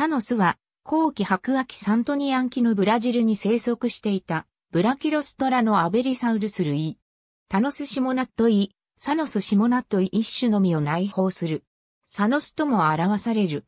タノスは後期白亜紀サントニアン紀のブラジルに生息していたブラキロストラのアベリサウルス類。タノスシモナットイ、サノスシモナットイ一種のみを内包する。サノスとも表される。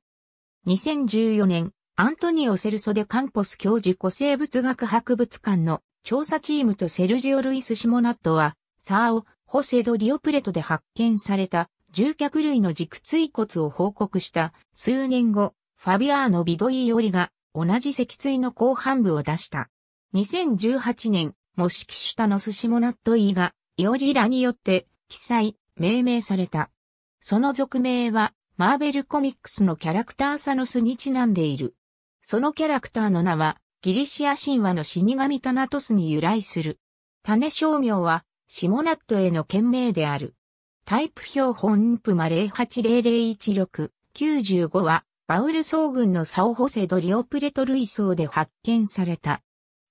2014年、アントニオ・セルソデ・カンポス教授古生物学博物館の調査チームとセルジオ・ルイス・シモナットは、サーオ、ホセド・リオプレトで発見された獣脚類の軸椎骨を報告した数年後、ファビアーノ・ビドイオリが同じ脊椎の後半部を出した。2018年、モシキシュタノスシモナットイがイオリラによって記載、命名された。その俗名はマーベルコミックスのキャラクターサノスにちなんでいる。そのキャラクターの名はギリシア神話の死神タナトスに由来する。種商名はシモナットへの県名である。タイプ表本譜マ080016、95は、バウル総軍のサオホセドリオプレト類層で発見された。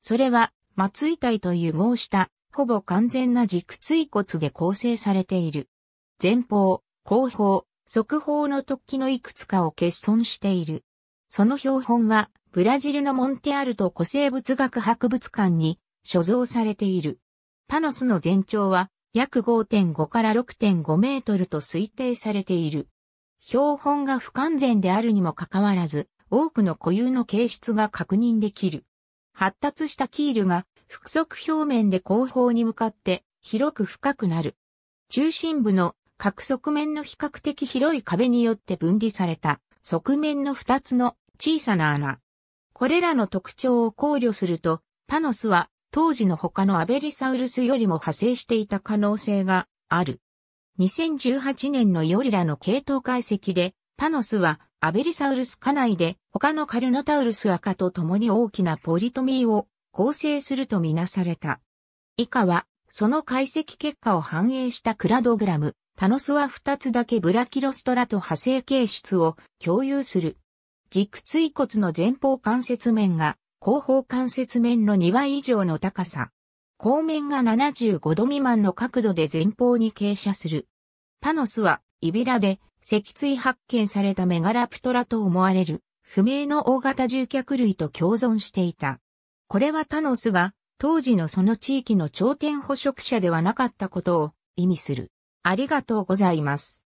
それは、松井体という合した、ほぼ完全な軸椎骨で構成されている。前方、後方、側方の突起のいくつかを欠損している。その標本は、ブラジルのモンテアルト古生物学博物館に所蔵されている。タノスの全長は約5.5から6.5メートルと推定されている。標本が不完全であるにもかかわらず、多くの固有の形質が確認できる。発達したキールが腹側表面で後方に向かって広く深くなる。中心部の各側面の比較的広い壁によって分離された側面の2つの小さな穴。これらの特徴を考慮すると、タノスは当時の他のアベリサウルスよりも派生していた可能性がある。2018年のヨリラの系統解析で、タノスはアベリサウルス科内で他のカルノタウルス赤と共に大きなポリトミーを構成するとみなされた。以下は、その解析結果を反映したクラドグラム、タノスは2つだけブラキロストラと派生形質を共有する。軸椎骨の前方関節面が後方関節面の2倍以上の高さ。後面が75度未満の角度で前方に傾斜する。タノスは、イビラで、脊椎発見されたメガラプトラと思われる、不明の大型獣脚類と共存していた。これはタノスが、当時のその地域の頂点捕食者ではなかったことを意味する。ありがとうございます。